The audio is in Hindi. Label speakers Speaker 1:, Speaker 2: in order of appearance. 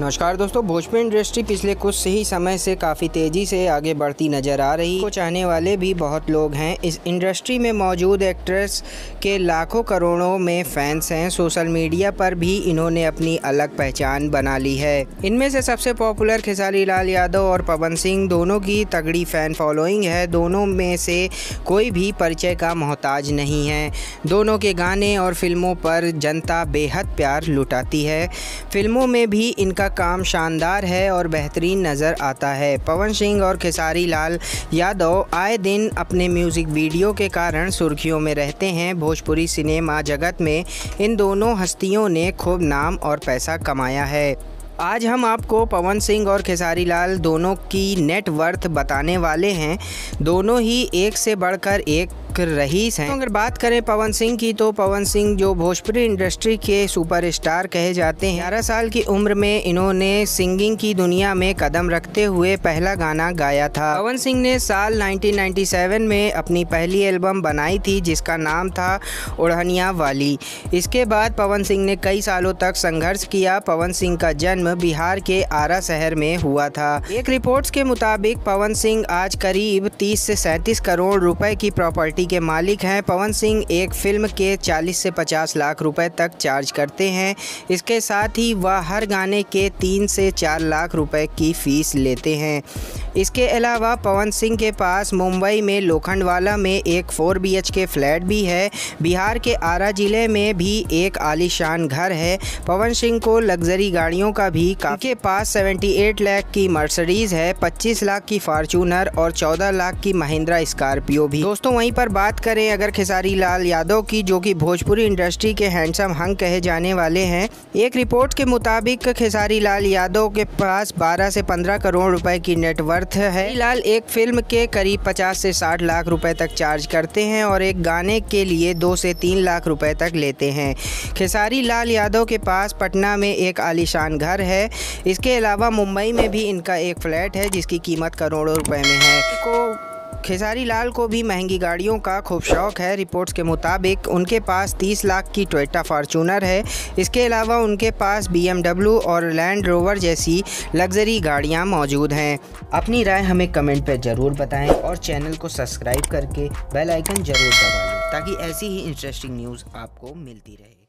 Speaker 1: नमस्कार दोस्तों, भोजपुरी इंडस्ट्री पिछले कुछ ही समय से काफ़ी तेज़ी से आगे बढ़ती नज़र आ रही। को चाहने वाले भी बहुत लोग हैं। इस इंडस्ट्री में मौजूद एक्ट्रेस के लाखों करोड़ों में फैंस हैं। सोशल मीडिया पर भी इन्होंने अपनी अलग पहचान बना ली है। इनमें से सबसे पॉपुलर खेसारी लाल यादव और पवन सिंह दोनों की तगड़ी फ़ैन फॉलोइंग है। दोनों में से कोई भी परिचय का मोहताज नहीं है। दोनों के गाने और फ़िल्मों पर जनता बेहद प्यार लुटाती है। फ़िल्मों में भी इनका का काम शानदार है और बेहतरीन नज़र आता है। पवन सिंह और खेसारी लाल यादव आए दिन अपने म्यूज़िक वीडियो के कारण सुर्खियों में रहते हैं। भोजपुरी सिनेमा जगत में इन दोनों हस्तियों ने खूब नाम और पैसा कमाया है। आज हम आपको पवन सिंह और खेसारी लाल दोनों की नेटवर्थ बताने वाले हैं। दोनों ही एक से बढ़कर एक रईस हैं। तो अगर बात करें पवन सिंह की तो पवन सिंह जो भोजपुरी इंडस्ट्री के सुपरस्टार कहे जाते हैं। ग्यारह साल की उम्र में इन्होंने सिंगिंग की दुनिया में कदम रखते हुए पहला गाना गाया था। पवन सिंह ने साल 1997 में अपनी पहली एल्बम बनाई थी, जिसका नाम था ओढ़निया वाली। इसके बाद पवन सिंह ने कई सालों तक संघर्ष किया। पवन सिंह का जन्म बिहार के आरा शहर में हुआ था। एक रिपोर्ट्स के मुताबिक, पवन सिंह आज करीब 30 से सैंतीस करोड़ रुपए की प्रॉपर्टी प्रॉपर्टी के मालिक हैं। पवन सिंह एक फ़िल्म के 40 से 50 लाख रुपए तक चार्ज करते हैं। इसके साथ ही वह हर गाने के तीन से चार लाख रुपए की फ़ीस लेते हैं। इसके अलावा पवन सिंह के पास मुंबई में लोखंडवाला में एक फोर बी के फ्लैट भी है। बिहार के आरा ज़िले में भी एक आलीशान घर है। पवन सिंह को लग्जरी गाड़ियों का भी के पास 78 लाख की मर्सडीज़ है 25 लाख की फार्चूनर और 14 लाख की महिंद्रा स्कॉर्पियो भी। दोस्तों, वहीं पर बात करें अगर खेसारी लाल यादव की, जो कि भोजपुरी इंडस्ट्री के हैंडसम हंग कहे जाने वाले हैं, एक रिपोर्ट के मुताबिक खेसारी लाल यादव के पास 12 से 15 करोड़ रुपए की नेटवर्थ है। फ़िलहाल एक फ़िल्म के करीब 50 से 60 लाख रुपए तक चार्ज करते हैं और एक गाने के लिए दो से तीन लाख रुपए तक लेते हैं। खेसारी लाल यादव के पास पटना में एक आलीशान घर है। इसके अलावा मुंबई में भी इनका एक फ्लैट है जिसकी कीमत करोड़ों रुपए में है। को खेसारी लाल को भी महँगी गाड़ियों का खूब शौक है। रिपोर्ट्स के मुताबिक उनके पास 30 लाख की टोयोटा फार्चूनर है। इसके अलावा उनके पास बीएमडब्ल्यू और लैंड रोवर जैसी लग्जरी गाड़ियाँ मौजूद हैं। अपनी राय हमें कमेंट पर ज़रूर बताएँ और चैनल को सब्सक्राइब करके बेल आइकन ज़रूर दबा लें ताकि ऐसी ही इंटरेस्टिंग न्यूज़ आपको मिलती रहे।